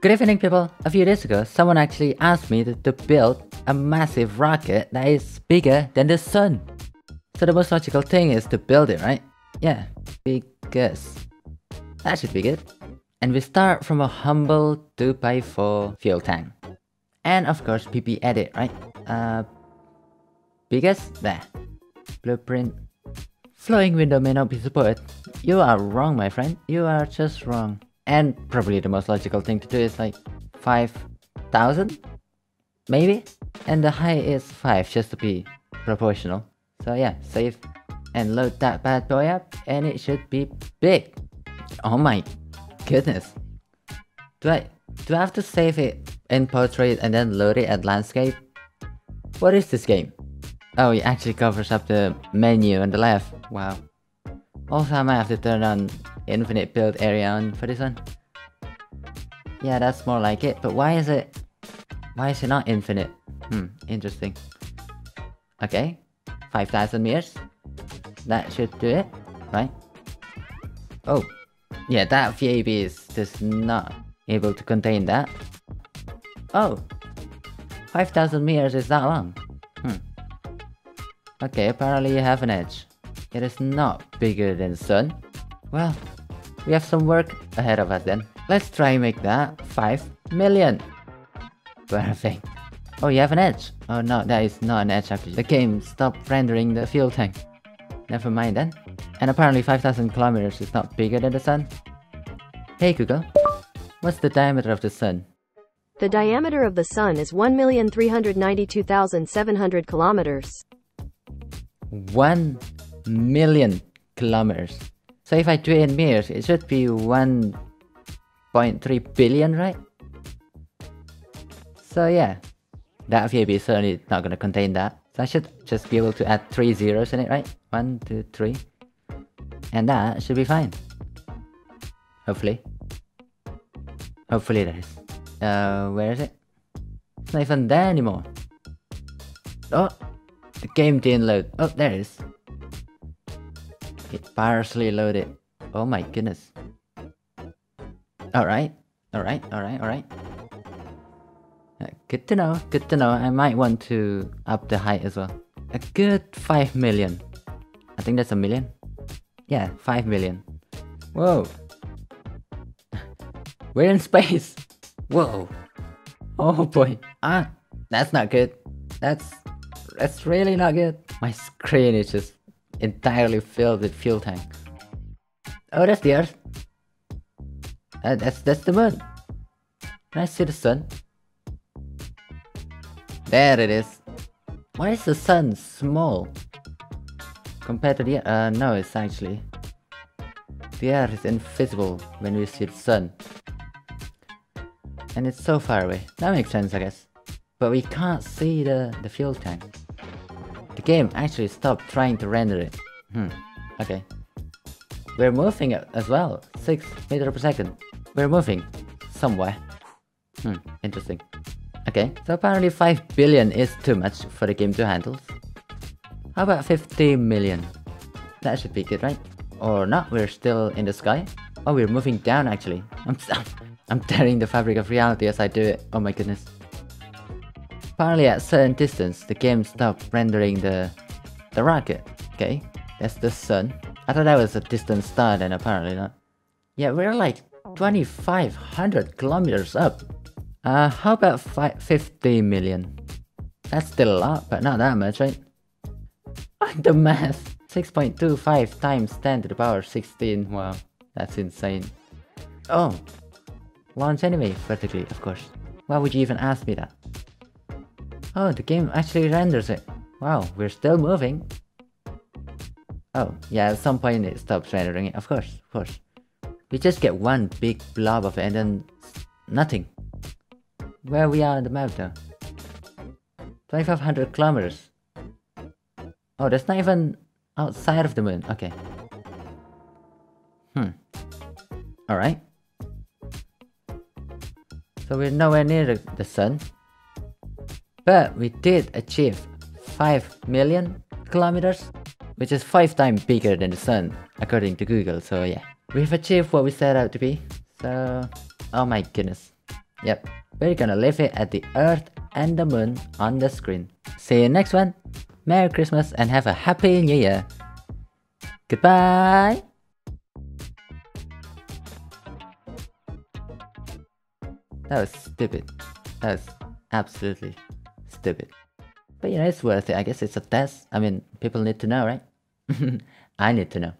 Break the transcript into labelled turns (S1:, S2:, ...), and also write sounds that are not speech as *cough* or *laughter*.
S1: Good evening people! A few days ago, someone actually asked me to, to build a massive rocket that is bigger than the sun. So the most logical thing is to build it, right? Yeah, because that should be good. And we start from a humble 2x4 fuel tank. And of course PP edit, right? Uh, because, there. Blueprint. Flowing window may not be supported. You are wrong, my friend. You are just wrong. And probably the most logical thing to do is like 5,000? Maybe? And the high is 5 just to be proportional. So yeah, save and load that bad boy up and it should be big. Oh my goodness. Do I, do I have to save it in portrait and then load it at landscape? What is this game? Oh, it actually covers up the menu on the left. Wow. Also, I might have to turn on infinite build area on for this one. Yeah, that's more like it, but why is it... Why is it not infinite? Hmm, interesting. Okay, 5000 meters. That should do it, right? Oh, yeah, that VAB is just not able to contain that. Oh, 5000 meters is that long. Hmm. Okay, apparently you have an edge. It is not bigger than the Sun. Well, we have some work ahead of us then. Let's try and make that 5 million. Perfect. Oh, you have an edge. Oh no, that is not an edge actually. The game stopped rendering the fuel tank. Never mind then. And apparently 5000 kilometers is not bigger than the sun. Hey Google, what's the diameter of the sun?
S2: The diameter of the sun is 1,392,700 kilometers.
S1: 1 million kilometers. So if I do it in meters, it should be 1.3 billion, right? So yeah, that VAB is certainly not gonna contain that. So I should just be able to add 3 zeros in it, right? One, two, three. And that should be fine. Hopefully. Hopefully that is. Uh, where is it? It's not even there anymore. Oh! The game didn't load. Oh, there it is. It partially loaded. Oh my goodness. Alright. Alright, alright, alright. Uh, good to know, good to know. I might want to up the height as well. A good 5 million. I think that's a million. Yeah, 5 million. Whoa. *laughs* We're in space. Whoa. Oh boy. Ah, that's not good. That's that's really not good. My screen is just entirely filled with fuel tank. Oh, that's the Earth. Uh, that's that's the moon. Can I see the sun? There it is. Why is the sun small? Compared to the uh no it's actually the earth is invisible when we see the sun. And it's so far away. That makes sense I guess. But we can't see the, the fuel tank. Game actually stopped trying to render it. Hmm, okay. We're moving as well, 6 meter per second. We're moving somewhere. Hmm, interesting. Okay, so apparently 5 billion is too much for the game to handle. How about 50 million? That should be good, right? Or not, we're still in the sky. Oh, we're moving down actually. I'm, *laughs* I'm tearing the fabric of reality as I do it. Oh my goodness. Apparently at certain distance, the game stopped rendering the, the rocket. Okay, that's the sun. I thought that was a distant star then apparently not. Yeah, we're like 2500 kilometers up. Uh, how about 50 million? That's still a lot, but not that much, right? *laughs* the math! 6.25 times 10 to the power 16, wow, that's insane. Oh, launch anyway, vertically, of course. Why would you even ask me that? Oh, the game actually renders it. Wow, we're still moving. Oh, yeah, at some point it stops rendering it, of course, of course. We just get one big blob of it and then nothing. Where we are on the map though? 2500 kilometers. Oh, that's not even outside of the moon. Okay. Hmm. Alright. So we're nowhere near the, the sun. But we did achieve 5 million kilometers, which is 5 times bigger than the sun, according to Google, so yeah. We've achieved what we set out to be, so... Oh my goodness. Yep, we're gonna leave it at the Earth and the Moon on the screen. See you next one. Merry Christmas and have a Happy New Year. Goodbye. That was stupid. That was absolutely stupid. But you know, it's worth it. I guess it's a test. I mean, people need to know, right? *laughs* I need to know.